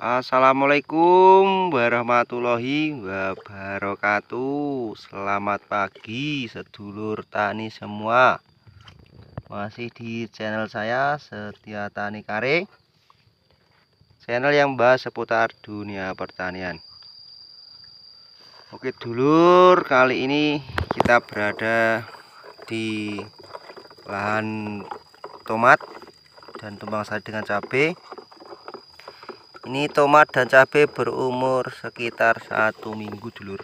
Assalamualaikum warahmatullahi wabarakatuh. Selamat pagi sedulur tani semua. Masih di channel saya Setia Tani Kare. Channel yang bahas seputar dunia pertanian. Oke dulur kali ini kita berada di lahan tomat dan tumbang sari dengan cabai ini tomat dan cabai berumur sekitar satu minggu dulur.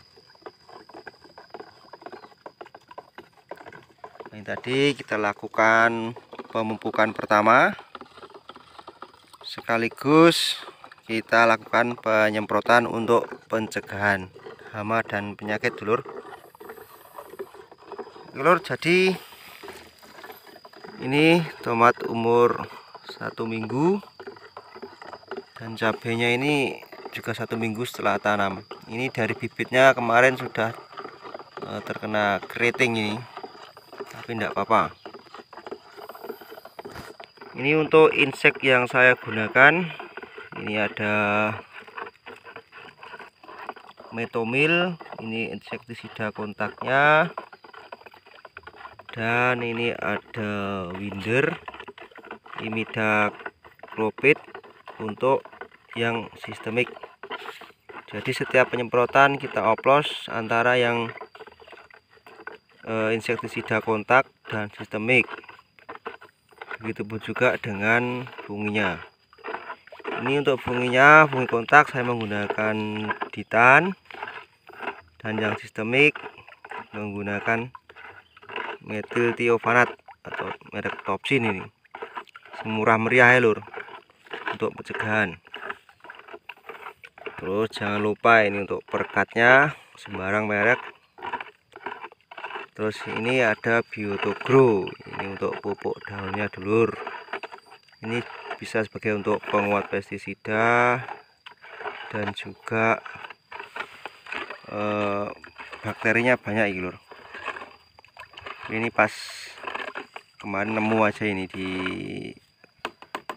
Ini tadi kita lakukan pemupukan pertama. Sekaligus kita lakukan penyemprotan untuk pencegahan hama dan penyakit dulur. Dulur jadi ini tomat umur satu minggu dan cabenya ini juga satu minggu setelah tanam. Ini dari bibitnya kemarin sudah uh, terkena keriting ini. Tapi tidak apa-apa. Ini untuk insek yang saya gunakan. Ini ada metomil. Ini insektisida kontaknya. Dan ini ada winder. Imidacloprid untuk yang sistemik. Jadi setiap penyemprotan kita oplos antara yang e, insektisida kontak dan sistemik. Begitupun juga dengan funginya ini untuk funginya fungi kontak saya menggunakan ditan. Dan yang sistemik menggunakan metil tiovanat atau merek topsin ini. Semurah meriah ya lur untuk pencegahan. Terus jangan lupa ini untuk perkatnya sembarang merek. Terus ini ada biotogro ini untuk pupuk daunnya dulur. Ini bisa sebagai untuk penguat pestisida dan juga eh, bakterinya banyak lur. Ini pas kemarin nemu aja ini di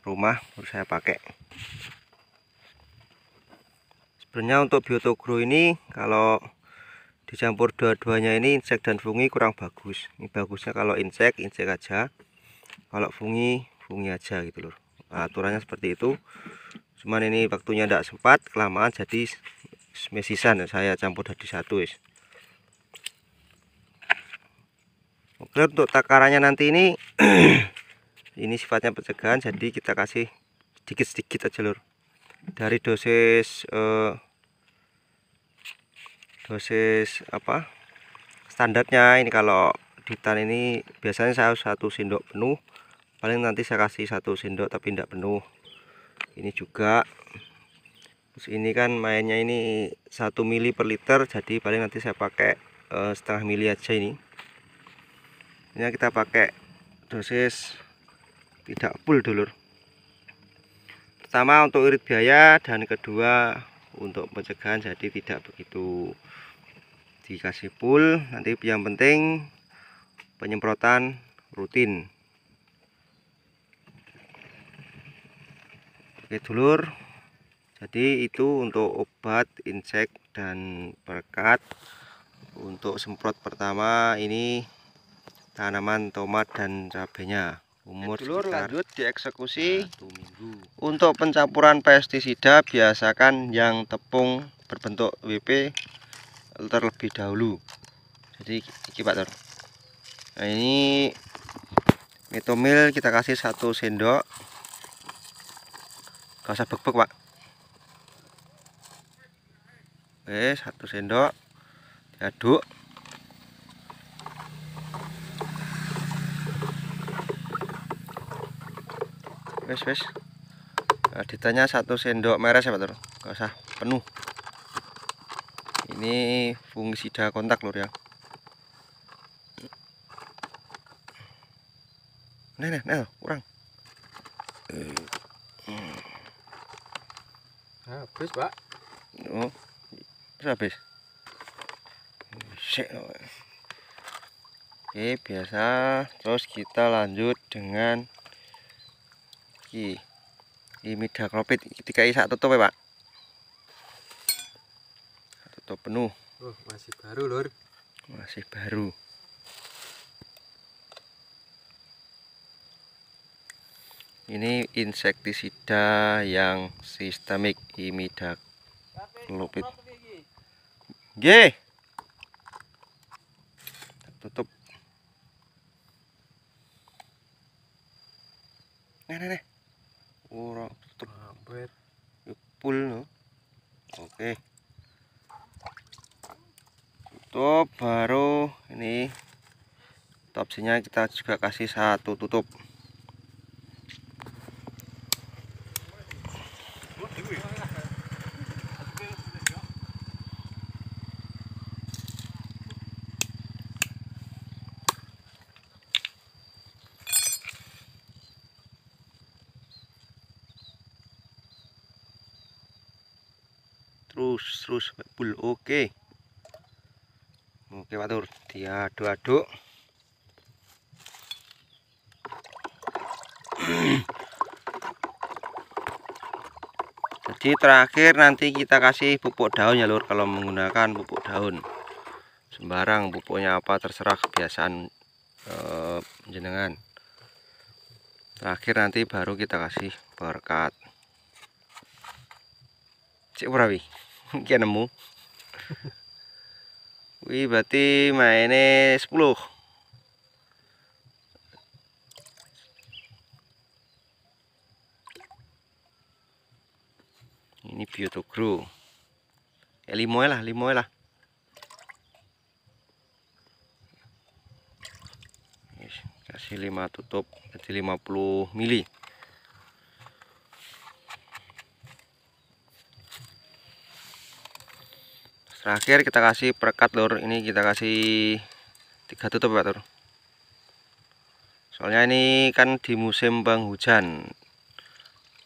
rumah baru saya pakai. Sebenarnya untuk biotogro ini kalau dicampur dua-duanya ini insek dan fungi kurang bagus. Ini bagusnya kalau insek insek aja. Kalau fungi fungi aja gitu loh. Nah, aturannya seperti itu. Cuman ini waktunya tidak sempat kelamaan jadi mesisan saya campur jadi satu is. Oke untuk takarannya nanti ini ini sifatnya pencegahan jadi kita kasih sedikit-sedikit aja lur. Dari dosis eh, dosis apa? Standarnya ini kalau di tan ini biasanya saya satu sendok penuh. Paling nanti saya kasih satu sendok tapi tidak penuh. Ini juga. Terus ini kan mainnya ini satu mili per liter jadi paling nanti saya pakai eh, setengah mili aja ini. Ini kita pakai dosis tidak full dulur. Pertama untuk irit biaya dan kedua untuk pencegahan jadi tidak begitu dikasih full. Nanti yang penting penyemprotan rutin. Oke dulur. Jadi itu untuk obat insek dan berkat. Untuk semprot pertama ini tanaman tomat dan cabenya umur dulur lanjut dieksekusi minggu. untuk pencampuran pestisida biasakan yang tepung berbentuk WP terlebih dahulu. Jadi ini pak nah ini metomil kita kasih satu sendok. Gak usah bek-bek pak. Oke satu sendok. Diaduk wes wes nah, ditanya satu sendok merah ya betul gak usah penuh. Ini fungisida kontak lur ya. Nih nih nih kurang. Habis pak. Oh habis? Oke biasa. Terus kita lanjut dengan iki imidacloprid ketika isa tutup ya Pak? Tutup penuh. Oh masih baru lor masih baru. Ini insektisida yang sistemik imidacloprid G tutup. Nih ora tutup mampet full no. oke. Tutup baru ini. Topsinya kita juga kasih satu tutup terus full oke. Oke Pak Tur. Diaduk-aduk. Jadi terakhir nanti kita kasih pupuk daun ya lur kalau menggunakan pupuk daun. Sembarang pupuknya apa terserah kebiasaan eh, jenengan terakhir nanti baru kita kasih berkat. Cek berapa Iki nemu. Wih, berarti mainnya 10. Ini biotogro. Ya limo lah, limo lah. kasih 5 tutup jadi 50 mili. Terakhir kita kasih perekat lur. Ini kita kasih tiga tutup ya lur soalnya ini kan di musim penghujan.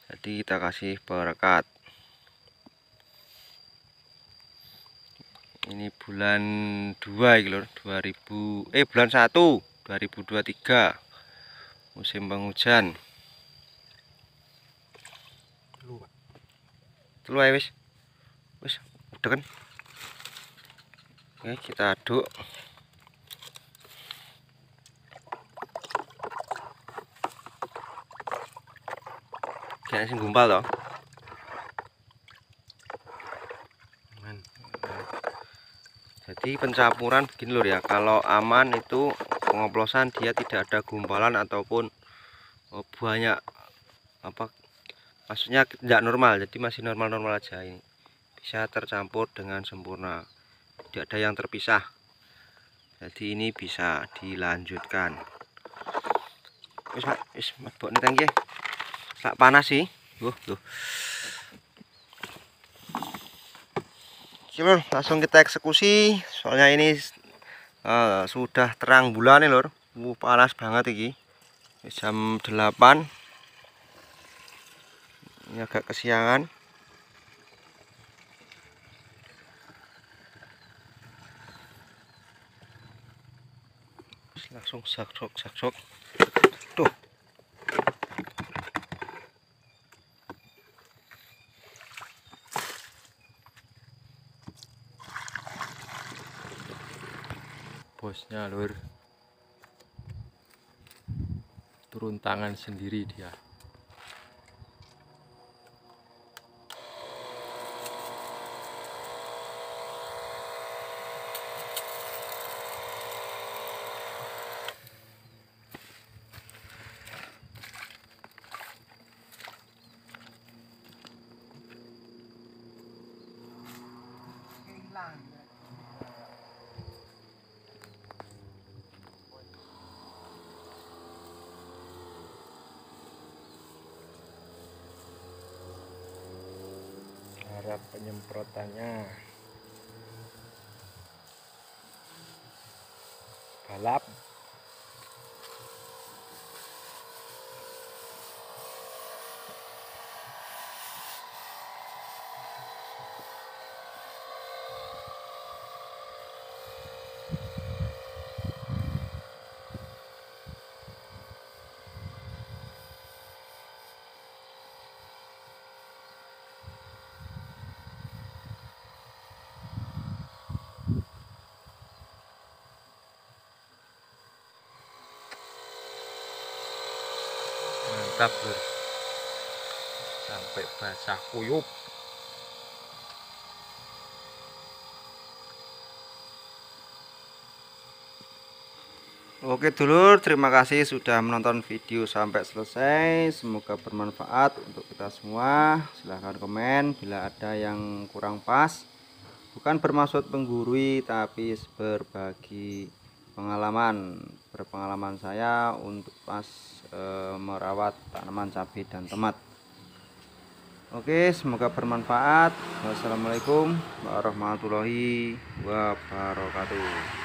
Jadi kita kasih perekat ini bulan 2 ya lur. 2000 eh bulan 1 2023 musim penghujan. Telu ya wis. Wis, udah kan? Oke, kita aduk. Kayak sing gumpal toh. Jadi pencampuran begini lur ya. Kalau aman itu pengoplosan dia tidak ada gumpalan ataupun oh, banyak apa maksudnya tidak normal jadi masih normal-normal aja ini bisa tercampur dengan sempurna tidak ada yang terpisah. Jadi ini bisa dilanjutkan. Wis Pak wis mabok tangki tak panas sih. Uh tuh Oke langsung kita eksekusi. Soalnya ini uh, sudah terang bulan nih lor uh, panas banget ini jam 8 ini agak kesiangan langsung saksok saksok tuh. Bosnya lur. Turun tangan sendiri dia cara penyemprotannya balap mantap lur sampai basah kuyup Oke dulur, terima kasih sudah menonton video sampai selesai. Semoga bermanfaat untuk kita semua. Silahkan komen bila ada yang kurang pas. Bukan bermaksud menggurui, tapi berbagi pengalaman. Berpengalaman saya untuk pas e, merawat tanaman cabai dan tomat. Oke, semoga bermanfaat. Wassalamualaikum warahmatullahi wabarakatuh.